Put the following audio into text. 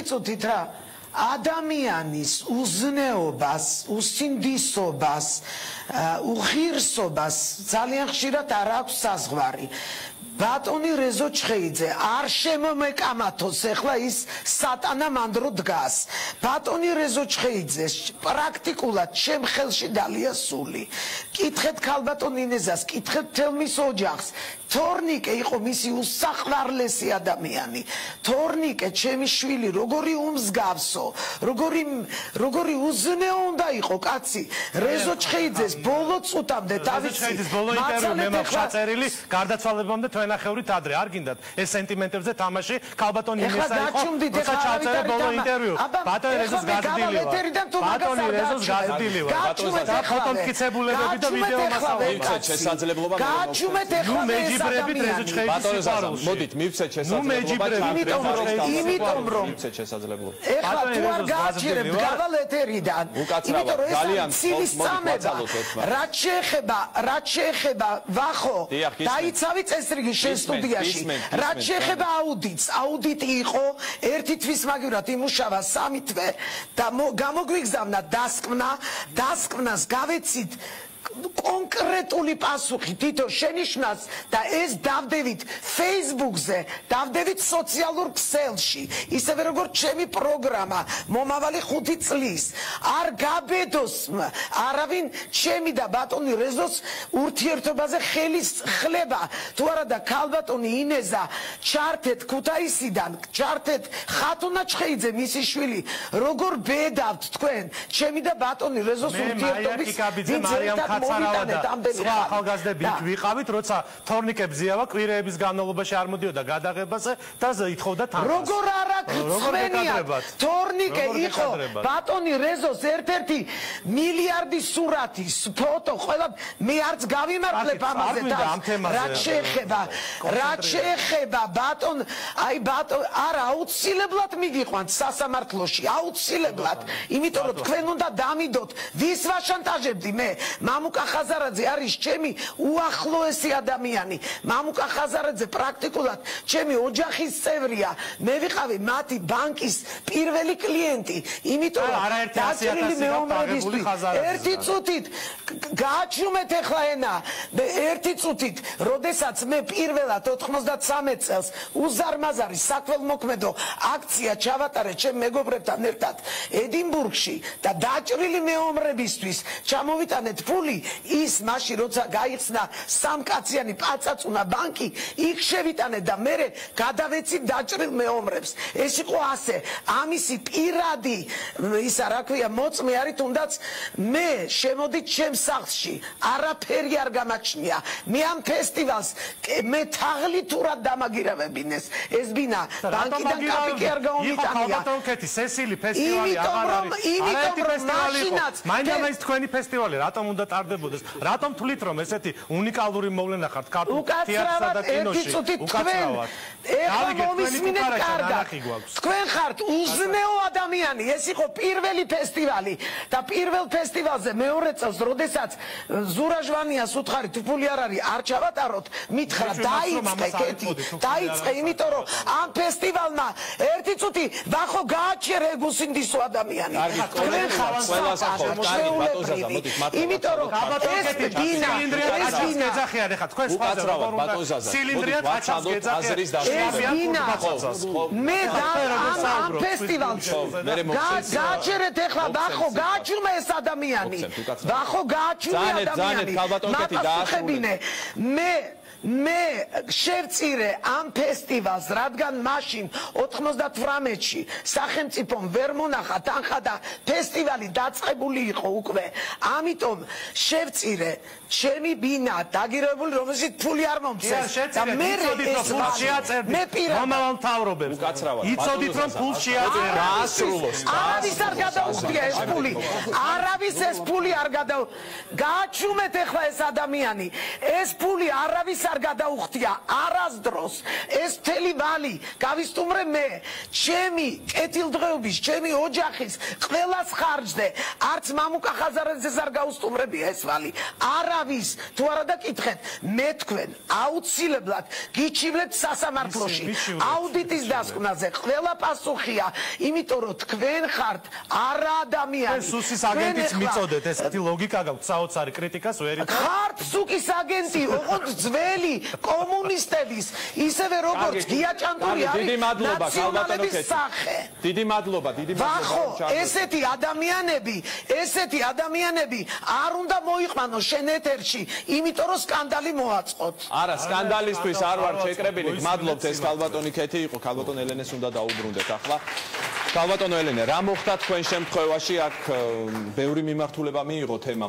იცოდით რა ადამიანის უზნეობას, უსინდისობას, უხირსობას ძალიან ხშირად არ აქვს საზღვარი. ბატონი რეზო ჩხეიძე? არ შემომეკამათოს. ეხლა ის სატანა მანდრო დგას. ბატონი რეზო ჩხეიძე პრაქტიკულად ჩემ ხელში დალია სული. კითხეთ ქალბატონ ინეზას კითხეთ თელმის ოჯახს. თორნიკე იყო მისი უსახლარლესი ადამიანი. თორნიკე ჩემი შვილი როგორი უმსგავსო როგორი როგორი უზნეო უნდა იყო კაცი. რეზო ჩხეიძეს ბოლო წუთამდე თავისი ბოლო ინტერვიუ მე მაქვს ჩაწერილი გარდაცვალებამდე თქვენ ნახევრით ადრე არ გინდათ. ეს სენტიმენტებზე თამაში ქალბატონი ინესა იყო როცა ჩაწერე ბოლო ინტერვიუ. ბატონი რეზოს გაზრდილი ვარ ბატონი რეზოს გაზრდილი ვარ ბატონი და ფოტო მკიცებულებები და ვიდეო მასალა მიცეთ შესაძლებლობა გაჩუმეთ ეხლა ნუ მეჯიბრებით რეზო ჩხეიძის სიყვარულში მოდით მივცეთ შესაძლებლობა იმიტომ რომ იმიტომ რომ მივცეთ შესაძლებლობა. ეხლა თუ არ გააჩერებთ გავალ ეთერიდან იმიტომ რომ ძალიან ცილის წამება. რაც შეეხება რაც შეეხება ვახო დაიცავი წესრიგი შენ სტუდიაში რაც შეეხება აუდიტს. აუდიტი იყო ერთი თვის მაგივრად იმუშავა სამი თვე და გამოგვიგზავნა დასკვნა დასკვნას გავეცით კონკრეტული პასუხი თითო შენიშნას და ეს დავდევით Facebook-ზე, დავდევით სოციალურ ქსელში, ისევე როგორც ჩემი პროგრამა მომავალი 5 წლის. არ გაბედოს არავინ ჩემი და ბატონი რეზოს ურთიერთობაზე ხელის ხლება. თუ არა და ქალბატონი ინეზა ჩართეთ ქუთაისიდან, ჩართეთ ხათუნა ჩხეიძე მისი შვილი, როგორ ბედავთ თქვენ ჩემი და ბატონი რეზოს ურთიერთობის ვინც კაცარავა და სხვა ახალგაზრდები ვიყავით, როცა თორნიკებს ზიავა კვირეების განმავლობაში არ მოდიოდა გადაღებაზე და ითხოვდა თამაშს. როგორ არ აქვს თორნიკე იყო ბატონი რეზოს ერთ-ერთი მილიარდის სურათის ფოტო, ყველა მე არც გავიმართლებ ამაზე და რაც შეეხება, რაც შეეხება ბატონ, აი ბატონ, არა აუცილებლად მიგიყვანთ სასამართლოში, აუცილებლად, იმიტომ რომ თქვენ უნდა დამიდოთ, ვის ვაშანტაჟებდი? მე? მამუ მამუკა ხაზარაძე არის ჩემი უახლოესი ადამიანი. მამუკა ხაზარაძე პრაქტიკულად ჩემი ოჯახის წევრია. მე ვიყავი მათი ბანკის პირველი კლიენტი. იმიტომ რომ არაერთი მეომრებისთვის ერთი წუთით გააჩუმეთ ახლა ენა. მე ერთი წუთით, როდესაც მე პირველად 93 წელს უზარმაზარი საქველმოქმედო აქცია ჩავატარე ჩემ მეგობრებთან ერთად ედინბურგში და დაჭრილი მეომრებისთვის ჩამოვიტანეთ ფული ის მაშინ როცა გაიხსნა სამკაციანი პაწაწუნა ბანკი იქ შევიტანე და მე გადავეცი დაჭრილ მეომრებს. ეს იყო ასე. ამისი პირადი ისა რა ქვია მოწმე არის თუნდაც მე შემოდი ჩემ სახლში. არაფერი არ გამაჩნია. მე ამ ფესტივალს მე თაღლი თურად დამაგირავებინეს. ეს ბინა ბანკიდან კაპიკი არ გაუმიტანია. იყო ხალხათონკეთი სესილი ფესტივალი აღარ არის. იმიტომ რომ მაშინაც მაინდა მაინც თქვენი ფესტივალი რატომ უნდა ტარდებოდეს. რატომ თulit რომ ესეთი უნიკალური მოვლენა ხართ ქართულ თეატრსა და კინოში? უკაცრავად. ეხლა მომისმინეთ კარგად. თქვენ ხართ უზნეო ადამიანი. ეს იყო პირველი ფესტივალი და პირველ ფესტივალზე მეორე წელს, როდესაც ზურაჟვანიას უთხარი თფული არ არის, არ ჩავატაროთ, მითხრა დაიწყე კეთი. დაიწყე, იმიტომ რომ ამ ფესტივალმა ერთი წუთი ვახო გააჩერე გუსინდისო ადამიანი. თქვენ ხართ ყველას ხო, კარგი ბატონზა, მოდით მათე. იმიტომ რომ ეს ბინა ეძახიან ახლა თქვენ სხვა უკაცრავად ბატონზაზა ცილინდრია თაჩას გეძახიან ეს ბინა მე და ამ ფესტივალში გააჩერეთ ახლა დახო გააჩუმე ეს ადამიანი. დახო გააჩუმე ადამიანი. კაბატონკეთი დაახურე მე მე შევწირე ამ ფესტივალს, რადგან მაშინ 98-ში სახელმწიფომ ვერ მონახა თანხა და ფესტივალი დაწყებული იყო უკვე. ამიტომ შევწირე ჩემი ბინა დაგირებული რომელშიც ფული არ მომწეს. და მე ეს შეაწერდი? მე პირადად მომავალ მთავრობებს. უკაცრავად იცოდით რომ ფულ შეაწერა? დაასრულოს არავის არ გადაუხდია ეს ფული არავის ეს ფული არ გადაუ გააჩუმეთ ახლა ეს ადამიანი ეს ფული არავის არ გადაუხდია არასდროს ეს მთელი ვალი გავისტუმრე მე ჩემი კეთილდღეობის ჩემი ოჯახის ყველას ხარჯზე არც მამუკა ხაზარაძეს არ გაუსტუმრებია ეს ვალი. არავის თუ არა დაკითხეთ მე თქვენ აუცილებლად გიჩივლეთ სასამართლოში. აუდიტის დასკვნაზე ყველა პასუხია იმიტომ რომ თქვენ ხართ არა ადამიანი. სუსის აგენტიც მიწოდეთ ესეთი ლოგიკა გაქვთ საოცარი კრიტიკას ვერ იტყვა ხართ სუკის აგენტი ოღონდ ძველი კომუნისტების ისევე როგორც გიაჭანტური არის დიდი მადლობა კალბატონოკეთი დიდი მადლობა დიდი მადლობა ვახო ესეთი ადამიანები ესეთი ადამიანები არ უნდა მოიყვანოს შენ ეთერში იმიტომ რომ სკანდალი მოაწყოთ. არა სკანდალისტვის არ ვარ შეკრებილი გმადლობთ ეს კალბატონი ქეთი იყო კალბატონ ელენეს უნდა დაუბრუნდეთ ახლა. კალბატონო ელენე რა მოხდა თქვენ შემთხვევაში? აქ ბევრი მიმართულება მიიღო თემა